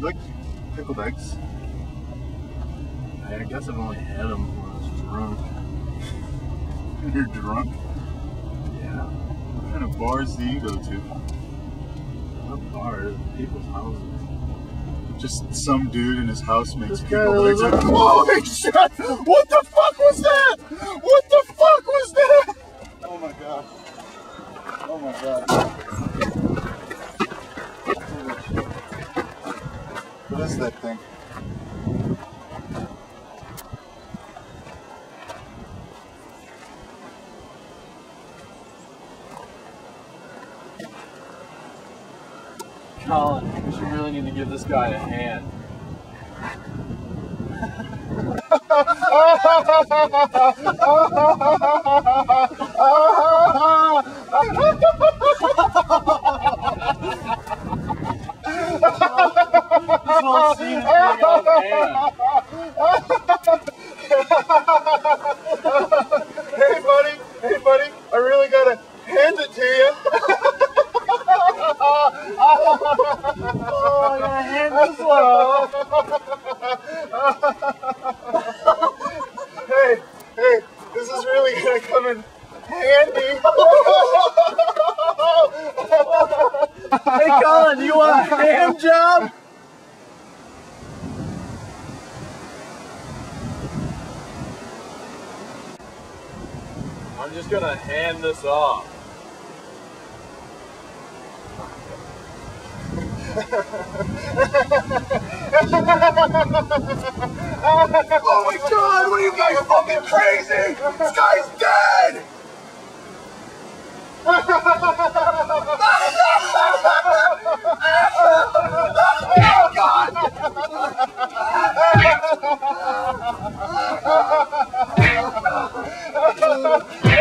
like pickled eggs? I guess I've only had them when I was drunk. You're drunk? Yeah. What kind of bars do you go to? What bars? People's houses. Just some dude in his house makes This guy pickled eggs. lives- Holy oh, shit! What the fuck was that? What the fuck was that? Oh my god. Oh my god. Holy shit. What is that thing? Colin, we should really need to give this guy a hand. This whole scene is going out of hand. Hey buddy, hey buddy, I really gotta hand it to you. Oh, your hand is low. Hey, hey, this is really gonna come in handy. Hey, Colin, you want a hand job? I'm just gonna hand this off. oh my god, what are you guys fucking crazy? This guy's dead! oh god!